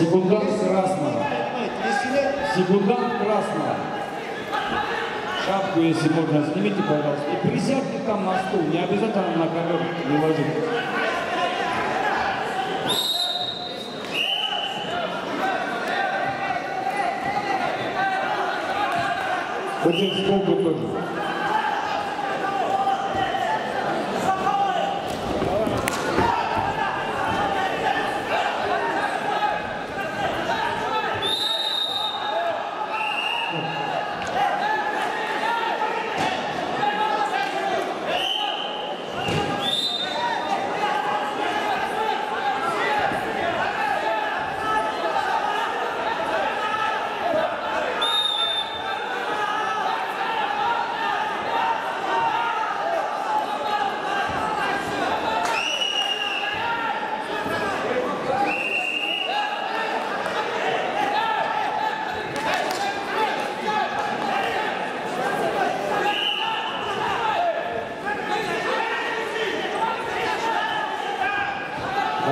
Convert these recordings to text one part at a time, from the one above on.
Секундант красного. Секундант красного. Шапку, если можно, снимите, пожалуйста. И присядьте там на стул. Не обязательно на ковер не ложитесь. Хоть сбоку тоже.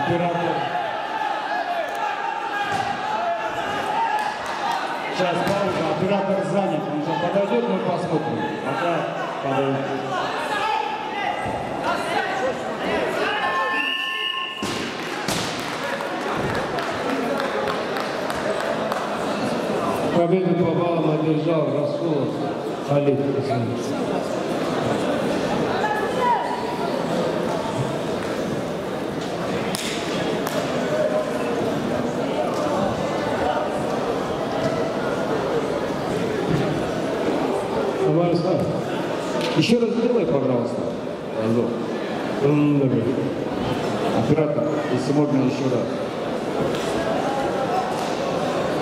Оператор. Сейчас пауза, оператор занят. Он сейчас подойдет, мы посмотрим. Пока подойдет. Победу по баллам одержал Расулов Халид. Товарищ Еще раз сделай, пожалуйста. Азов. м, добре. Оператор, если можно еще раз.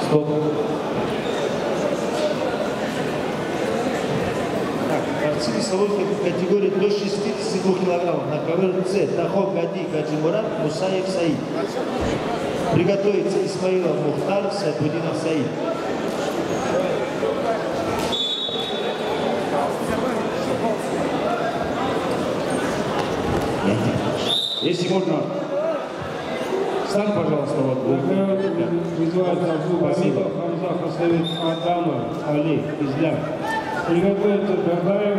Стоп. Борцы весовой категории до 62 килограммов на ковер С. Тахо Гади Гаджимурат Мусаев Саид. Приготовиться Исмаилов Мухтар Сайбудинов Саид. Если можно, встань, пожалуйста, вот. Вызывается Абдул Спасибо. Хамидов, Хамза Хасавит Адама Али Изляк. Приготовиться Гагаев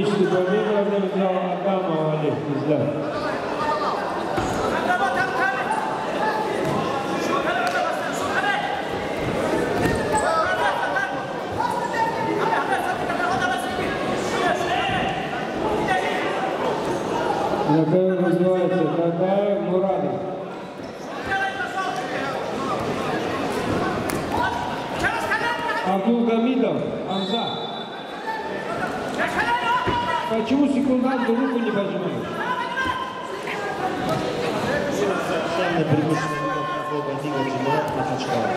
Технический победу одержал Адама Али Изляк. На ковер вызывается Гагаев Мурадов. Абдул Гамидов, Амза. Почему секунданту руку не пожимают? Официальное преимущество видов Тахо Гади Гаджимурат Махачкала.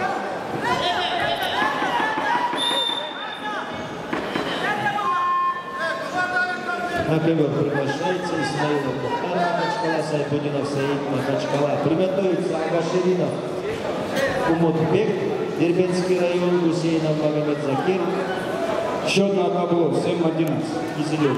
На ковер приглашается Исмаилов Мухтар Махачкала, Сайбудинов Саид Махачкала. Приготовиться Агаширинов Умутбек, Дербенский район, Гусейнов Магомед Закир, Счет на одна было 7-11. Киселев.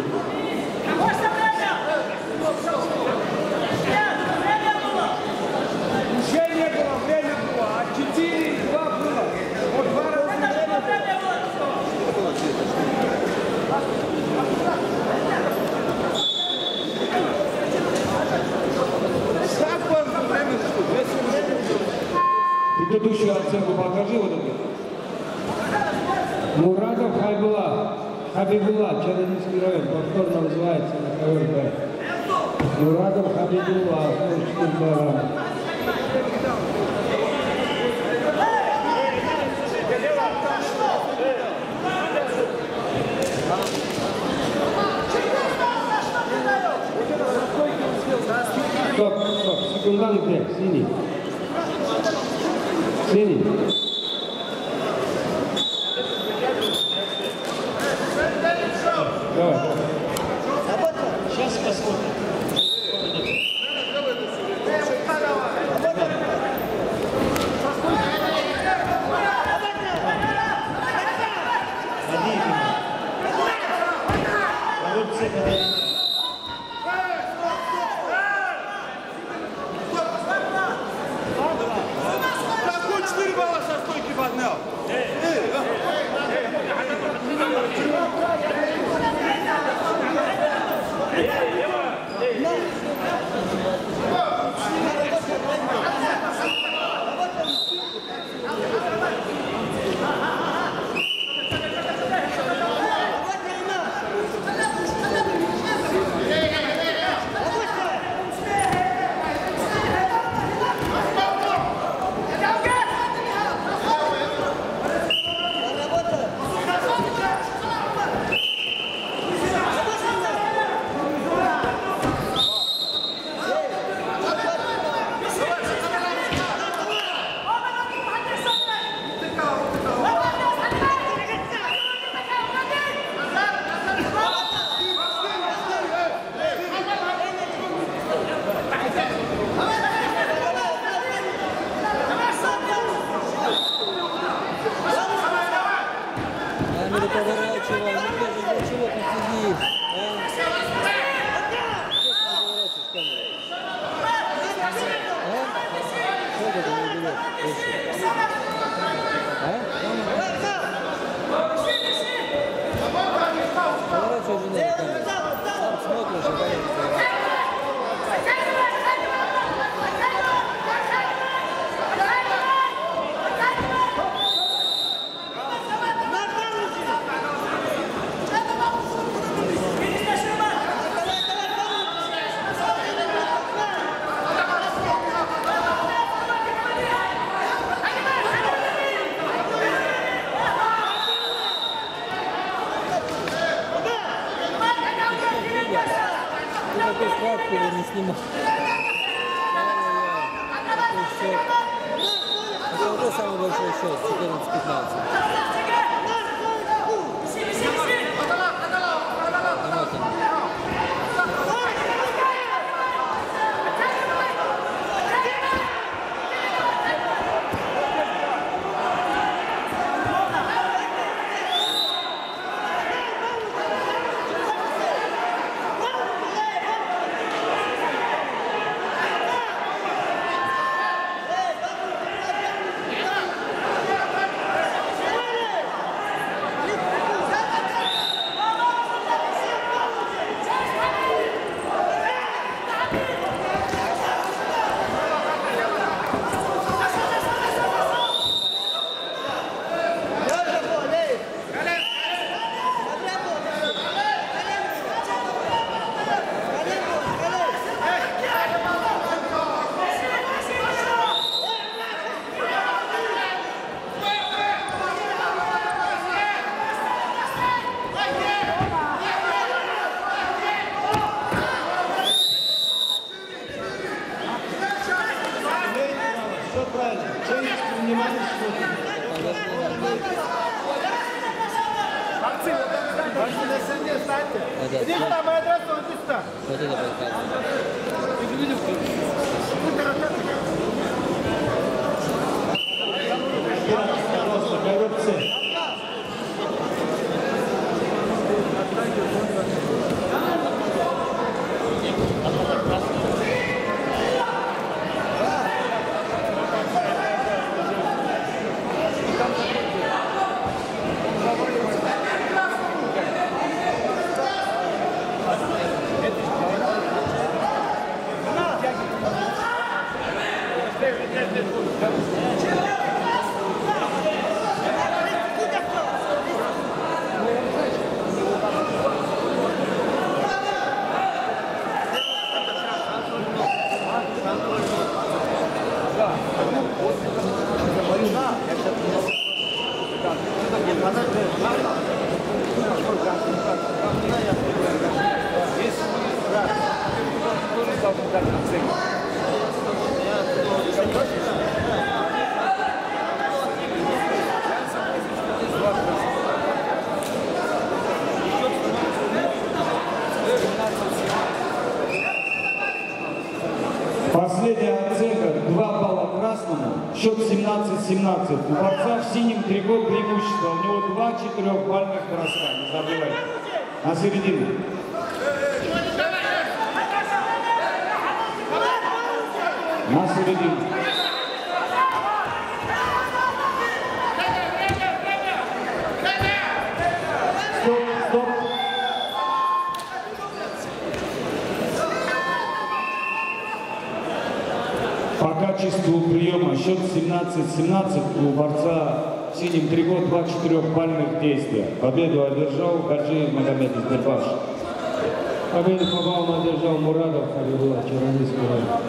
предыдущую оценку покажи вот эту. Мурата время было. Хабибулла, Челябинский район, повторно вызывается на ковер Б. Мурадов Хабибулла, 44 килограмма. Стоп, стоп, секундант где? Синий. Синий. Сладкий его не снимал. Это уже самый большой счет, 14-15. Это, Иди сюда, моя вот иди сюда. вот это показывает. Счет 17-17. У борца в синем три года преимущество. У него два четырехбальных броска. Не забывайте. На середину. На середину. Качеству приема счет 17-17 у борца в синем три года, два четырехбальных действия. Победу одержал Гаджиев Магомед из Дербаш. Победу по баллам одержал Мурадов Черноморский район.